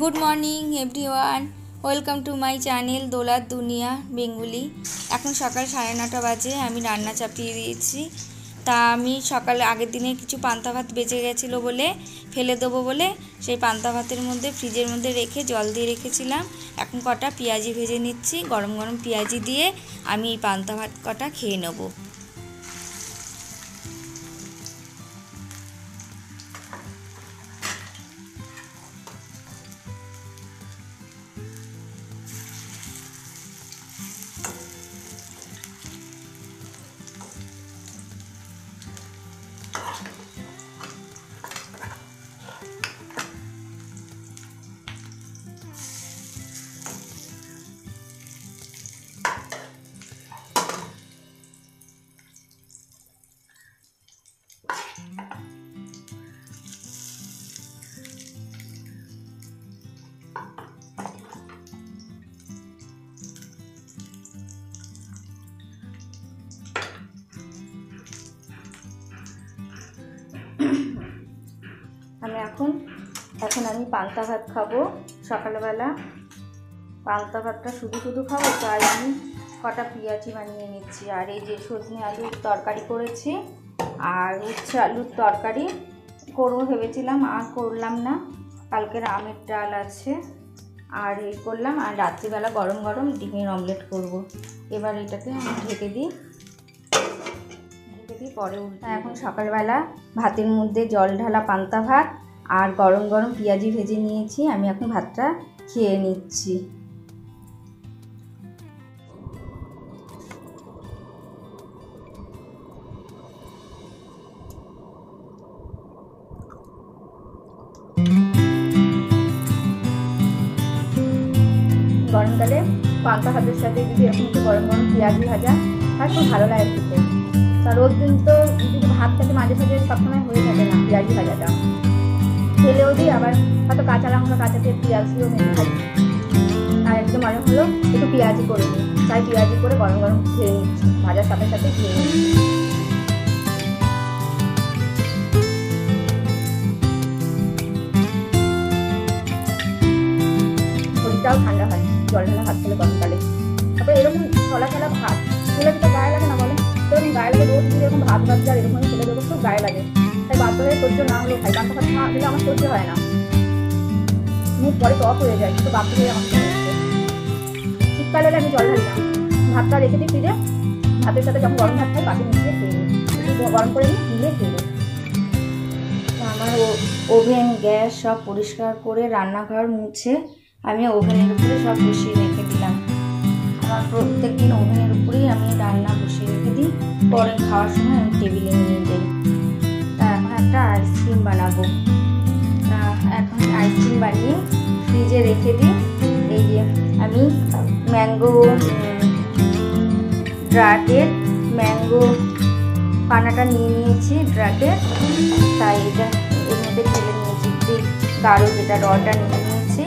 Good morning everyone welcome to my channel দোলার দুনিয়া Bengali এখন সকাল সাড়ে নটা বাজে, আমি রান্না চাপিয়ে দিয়েছি। তা আমি সকালে আগের দিনে কিছু পান্তা ভাত বেঁচে গেছিল বলে, ফেলে দেবো বলে, সেই পান্তা ভাতের মধ্যে ফ্রিজের মধ্যে রেখে, জল দিয়ে রেখেছিলাম। এখন কটা পেঁয়াজি ভেজে নিচ্ছি, গরম গরম পেঁয়াজি দিয়ে আমি এই পান্তা ভাত কটা খেয়ে নেব। এখন আমি পান্তা ভাত খাব সকালবেলা। পান্তা ভাতটা শুধু শুধু খাব, তাই আমি কটা পেঁয়াজি বানিয়ে নিচ্ছি। আর এই যে সজনে আলুর তরকারি করেছি, আর উচ্ছে আলুর তরকারি করব ভেবেছিলাম, আর করলাম না। কালকের আমের ডাল আছে, আর এই করলাম, আর রাত্রিবেলা গরম গরম ডিমের অমলেট করব। এবার এটাকে আমি ঢেকে দিই। ঢেকে দিই, পরে উল্টে এখন সকালবেলা ভাতের মধ্যে জল ঢালা পান্তা ভাত। আর গরম গরম পেঁয়াজি ভেজে নিয়েছি, আমি এখন ভাতটা খেয়ে নিচ্ছি। গরমকালে পান্তা ভাতের সাথে যদি এরকম একটু গরম গরম পেঁয়াজি ভাজা আর খুব ভালো লাগে খেতে। রোজ দিন তো ভাত থাকে মাঝে সাঝে সবসময় হয়ে থাকে না পেঁয়াজি ভাজাটা। খেলেও দিই, আবার হয়তো কাঁচা লঙ্কা, কাঁচা দিয়ে পেঁয়াজ দিয়েও খাই। আর একটু মনে হলো, একটু পেঁয়াজি করে দিই তাই পেঁয়াজি করে গরম গরম খেয়ে নিচ্ছি ভাজার সাথে সাথে খেয়ে নিচ্ছি শরীরটাও ঠান্ডা হয়, জল ঢালা ভাত খেলে গরমকালে। তারপরে এরকম ছলা ছলা ভাত খেলে তো গায়ে লাগে না বলে? এরকম গায়ে লাগে রোজ দিয়ে এরকম ভাত ভাত যা এরকম খেলে দেবো, খুব গায়ে লাগে। তাই সহ্য না হলেও খাই পান্তা ভাত না দিলে আমার সহ্য হয় না। মুখ পরে টক হয়ে যায়, কিন্তু হয়ে আমার শীতকালে আমি জল ঢালি না। ভাতটা রেখে দিই ফ্রিজে, ভাতের সাথে যখন গরম ভাত খাই পাতে মিশিয়ে খেয়ে নিই। গরম করে নিই মিলিয়ে খেয়ে আমার ওভেন, গ্যাস সব পরিষ্কার করে রান্নাঘর মুছে আমি ওভেনের উপরে সব বসিয়ে রেখে দিলাম। আমার প্রত্যেক দিন ওভেনের উপরেই আমি রান্না বসিয়ে রেখে দিই। পরে খাওয়ার সময় আমি টেবিলে নিয়ে যাই। একটা আইসক্রিম বানাবো। এখন আইসক্রিম বানিয়ে ফ্রিজে রেখে দিই। এই যে আমি ম্যাঙ্গো ড্রাগের ম্যাঙ্গো পানাটা নিয়ে নিয়েছি ড্রাগের তাই এটা এর মধ্যে ঢেলে নিয়েছি। গাঢ় যেটা রটা নিয়ে নিয়েছি।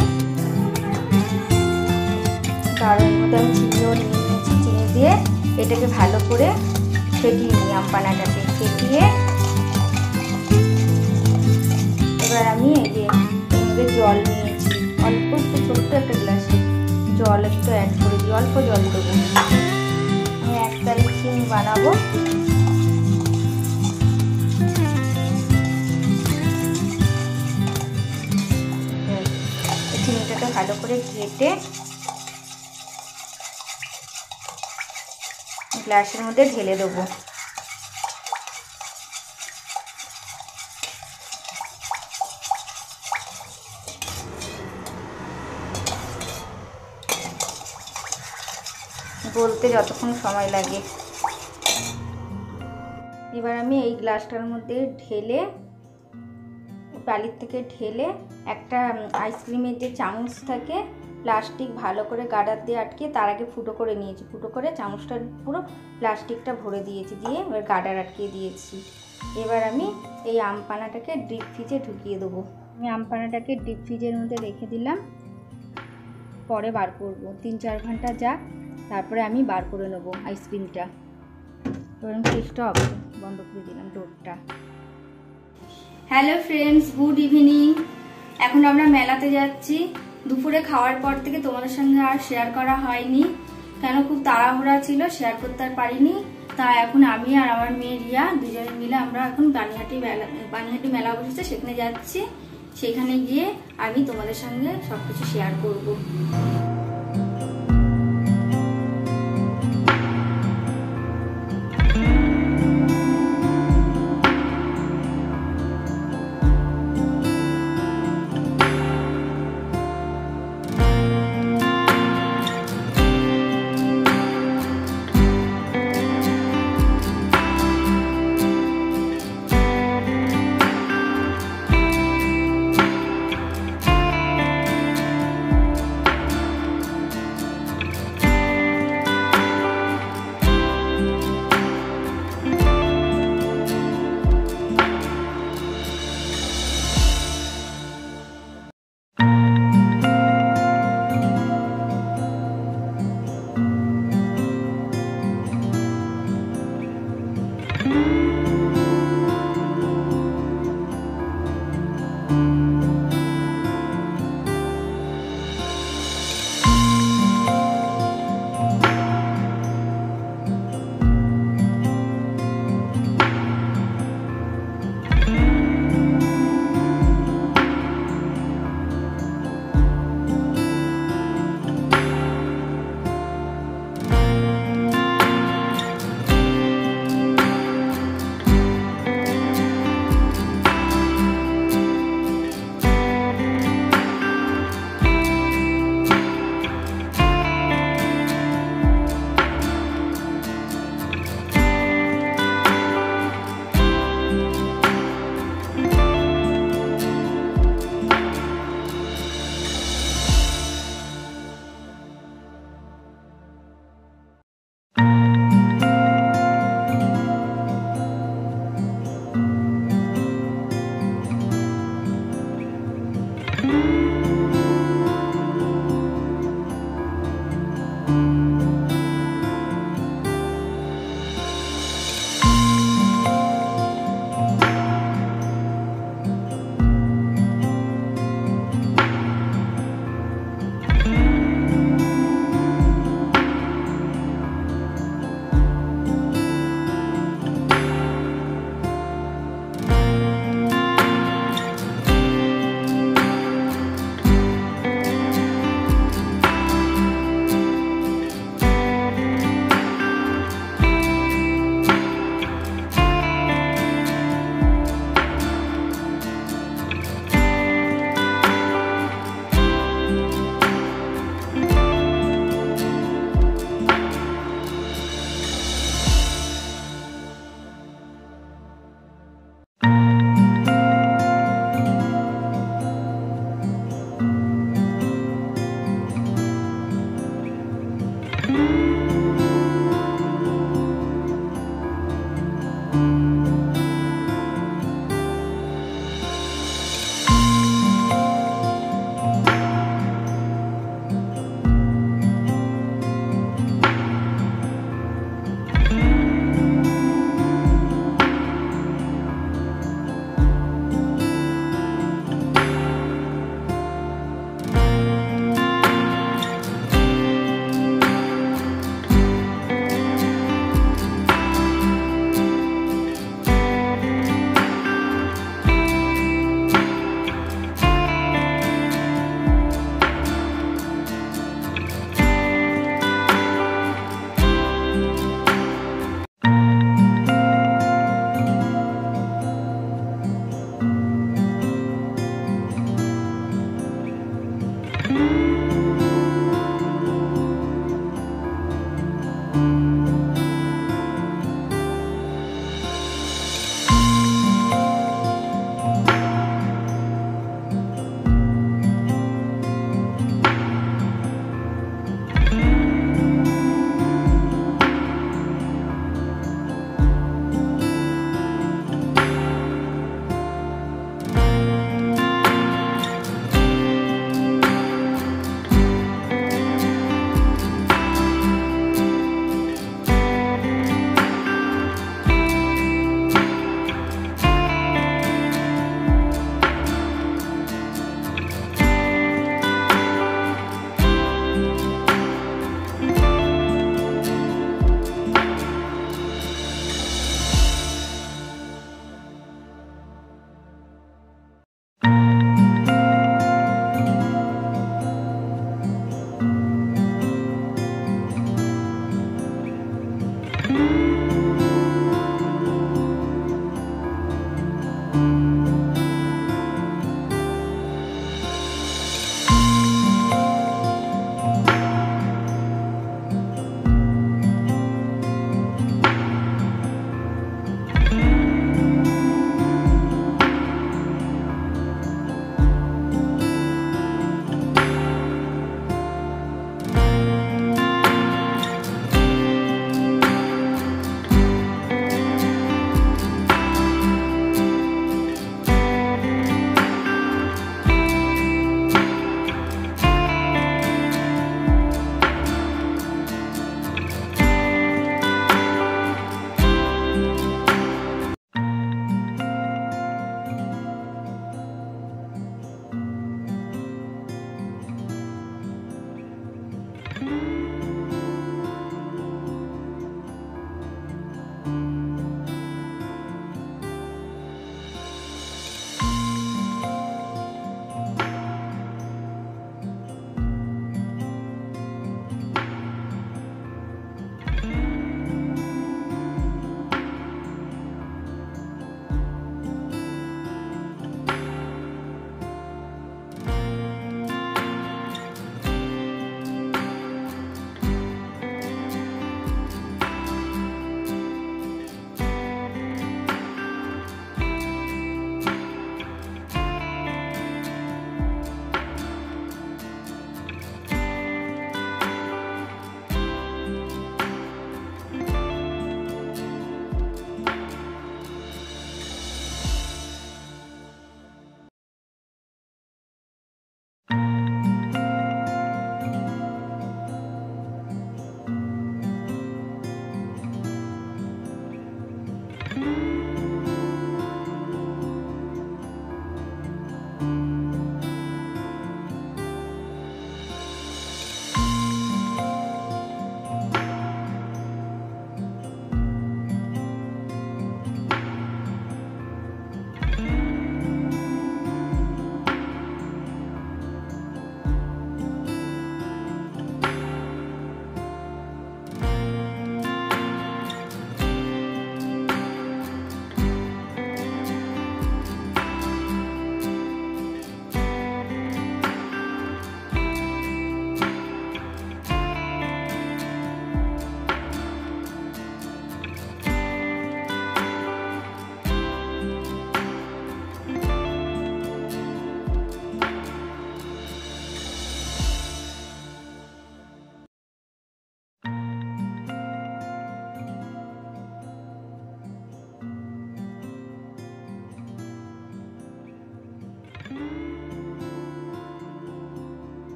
গাঢ়ের মধ্যে আমি চিনিও নিয়ে নিয়েছি। চিনি দিয়ে এটাকে ভালো করে ফেটিয়ে নিই আম পানাটাকে। ফেটিয়ে এবার আমি এই এর জল নিয়েছি। অল্প একটু ছোট্ট একটা গ্লাসে জল একটু অ্যাড করে দিই, অল্প জল দেবো। আমি একটা আইসক্রিম বানাবো। চিনিটাকে ভালো করে ঘেটে গ্লাসের মধ্যে ঢেলে দেবো। বলতে যতক্ষণ সময় লাগে। এবার আমি এই গ্লাসটার মধ্যে ঢেলে, বালির থেকে ঢেলে একটা আইসক্রিমের যে চামচ থাকে, প্লাস্টিক ভালো করে গাডার দিয়ে আটকে তার আগে ফুটো করে নিয়েছি। ফুটো করে চামচটার পুরো প্লাস্টিকটা ভরে দিয়েছি দিয়ে এবার গাডার আটকে দিয়েছি। এবার আমি এই আম পানাটাকে ডিপ ফ্রিজে ঢুকিয়ে দেবো। আমি আম পানাটাকে ডিপ ফ্রিজের মধ্যে রেখে দিলাম। পরে বার করব। তিন চার ঘণ্টা যাক। তারপরে আমি বার করে নেব আইসক্রিমটা। এবার আমি ফ্রিজটা অফ বন্ধ করে দিলাম ডোরটা। হ্যালো ফ্রেন্ডস গুড ইভিনিং এখন আমরা মেলাতে যাচ্ছি। দুপুরে খাওয়ার পর থেকে তোমাদের সঙ্গে আর শেয়ার করা হয়নি। কেন খুব তাড়াহুড়া ছিল শেয়ার করতে আর পারিনি। তা এখন আমি আর আমার মেয়ে রিয়া দুজনে মিলে আমরা এখন বানিহাটি মেলা বানিহাটি মেলা বসেছে, সেখানে যাচ্ছি। সেখানে গিয়ে আমি তোমাদের সঙ্গে সবকিছু শেয়ার করব।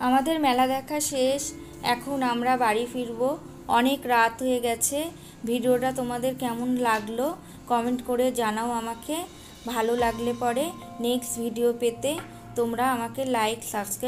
আমাদের মেলা দেখা শেষ। এখন আমরা বাড়ি ফিরব। অনেক রাত হয়ে গেছে। ভিডিওটা তোমাদের কেমন লাগল কমেন্ট করে জানাও আমাকে। ভালো লাগলে পরে নেক্সট ভিডিও পেতে তোমরা আমাকে লাইক সাবস্ক্রাইব